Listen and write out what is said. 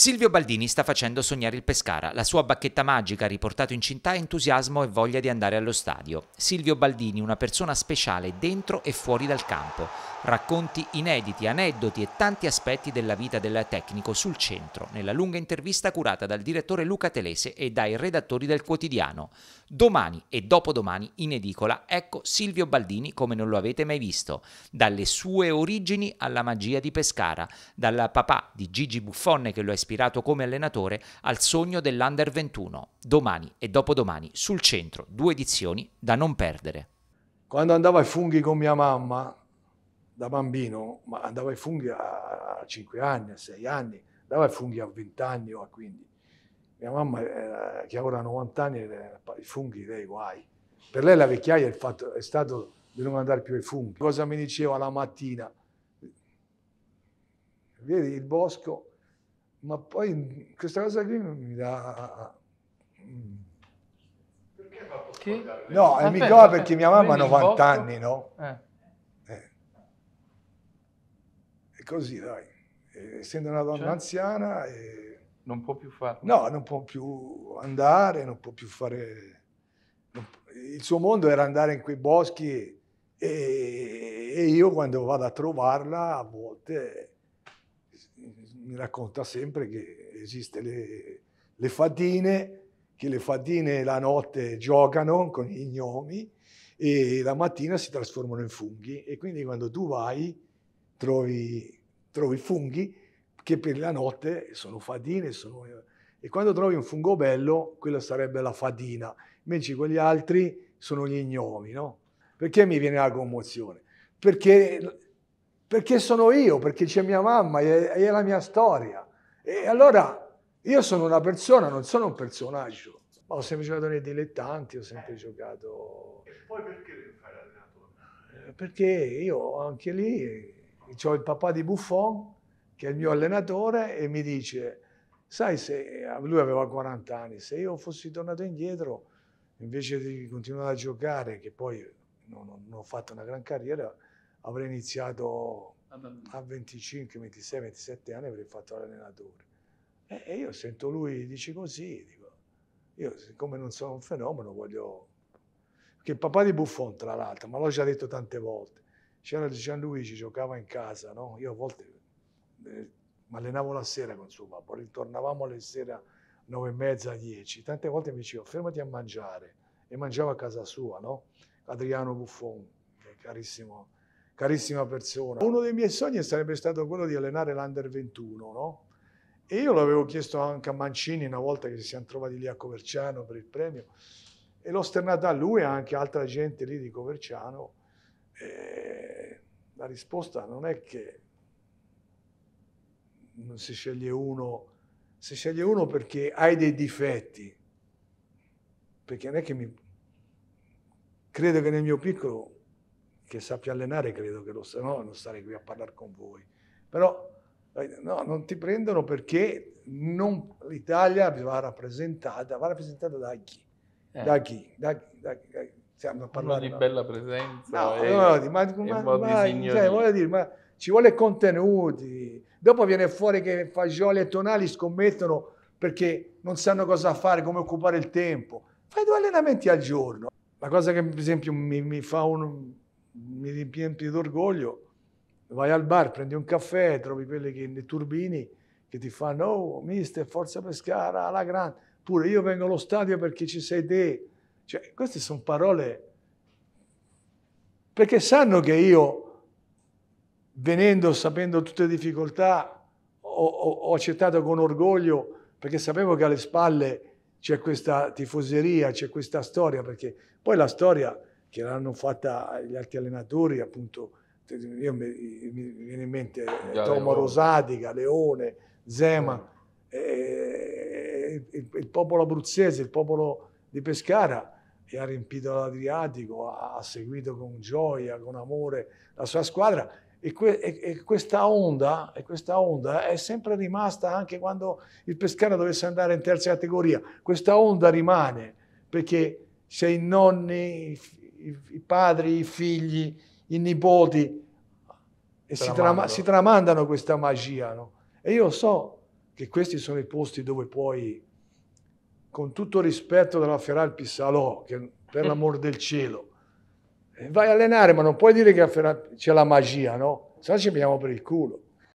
Silvio Baldini sta facendo sognare il Pescara. La sua bacchetta magica ha riportato in città entusiasmo e voglia di andare allo stadio. Silvio Baldini, una persona speciale dentro e fuori dal campo. Racconti inediti, aneddoti e tanti aspetti della vita del tecnico sul centro, nella lunga intervista curata dal direttore Luca Telese e dai redattori del quotidiano. Domani e dopodomani in edicola, ecco Silvio Baldini come non lo avete mai visto. Dalle sue origini alla magia di Pescara, dal papà di Gigi Buffonne che lo ha ispirato come allenatore al sogno dell'Under 21. Domani e dopodomani sul centro, due edizioni da non perdere. Quando andavo ai funghi con mia mamma, da bambino, ma andavo ai funghi a 5 anni, a 6 anni, andavo ai funghi a 20 anni o a 15. Mia mamma, era, che ora ha 90 anni, i funghi, lei guai. Per lei la vecchiaia è, fatto, è stato di non andare più ai funghi. Cosa mi diceva la mattina? Vedi il bosco, ma poi questa cosa qui mi dà... Perché fa? No, è mica perché mia mamma ha 90 anni, no? Eh. E così, dai. Essendo una donna cioè? anziana... Non può più fare? No, non può più andare, non può più fare... Il suo mondo era andare in quei boschi e, e io quando vado a trovarla a volte mi racconta sempre che esiste le, le fadine, che le fadine la notte giocano con gli gnomi e la mattina si trasformano in funghi e quindi quando tu vai trovi, trovi funghi che per la notte sono fadine sono, e quando trovi un fungo bello quella sarebbe la fadina invece quegli altri sono gli gnomi no? perché mi viene la commozione? perché perché sono io, perché c'è mia mamma e è la mia storia. E allora io sono una persona, non sono un personaggio. Ma ho sempre giocato nei dilettanti, ho sempre giocato... E poi perché devi fare allenatore? Eh, perché io anche lì ho il papà di Buffon, che è il mio allenatore, e mi dice, sai, se lui aveva 40 anni, se io fossi tornato indietro, invece di continuare a giocare, che poi non, non ho fatto una gran carriera, avrei iniziato a 25, 26, 27 anni avrei fatto l'allenatore. E io sento lui dice così, dico, io siccome non sono un fenomeno voglio... Perché il papà di Buffon, tra l'altro, ma l'ho già detto tante volte, c'era Gianluigi, giocava in casa, no? Io a volte eh, mi allenavo la sera con suo papà, ritornavamo alle sera 9 e mezza, 10. Tante volte mi diceva fermati a mangiare e mangiava a casa sua, no? Adriano Buffon, carissimo carissima persona. Uno dei miei sogni sarebbe stato quello di allenare l'Under 21, no? E io l'avevo chiesto anche a Mancini una volta che ci siamo trovati lì a Coverciano per il premio e l'ho sternato a lui e anche a altra gente lì di Coverciano. E la risposta non è che non si sceglie uno, si sceglie uno perché hai dei difetti, perché non è che mi... Credo che nel mio piccolo che sappia allenare credo che lo sa, no, non starei qui a parlare con voi. Però no, non ti prendono perché l'Italia va rappresentata, va rappresentata da chi? Eh. Da chi? Da, da, da, stiamo a parlare di bella presenza. No, e, no, ma, ma, ma, cioè, dire, ma ci vuole contenuti. Dopo viene fuori che Fagioli e Tonali scommettono perché non sanno cosa fare, come occupare il tempo. Fai due allenamenti al giorno. La cosa che per esempio mi, mi fa un, mi riempi d'orgoglio, vai al bar, prendi un caffè, trovi quelli che, nei turbini che ti fanno, oh mister, forza Pescara, alla grande, pure io vengo allo stadio perché ci sei te. Cioè, queste sono parole, perché sanno che io, venendo, sapendo tutte le difficoltà, ho, ho, accettato con orgoglio, perché sapevo che alle spalle c'è questa tifoseria, c'è questa storia, perché poi la storia che l'hanno fatta gli altri allenatori, appunto, io mi, mi viene in mente Tomo Rosati, Galeone, Zema, eh, il, il, popolo abruzzese, il popolo di Pescara e ha riempito l'Adriatico, ha, seguito con gioia, con amore la sua squadra e, que, e, questa onda, e questa onda è sempre rimasta anche quando il Pescara dovesse andare in terza categoria. Questa onda rimane perché se i nonni, i, i padri, i figli, i nipoti e si, trama, si, tramandano questa magia. No? E io so che questi sono i posti dove puoi, con tutto rispetto della Ferrari Pissalò, che per l'amor del cielo, eh, vai a allenare, ma non puoi dire che c'è la magia, no? Se no ci prendiamo per il culo.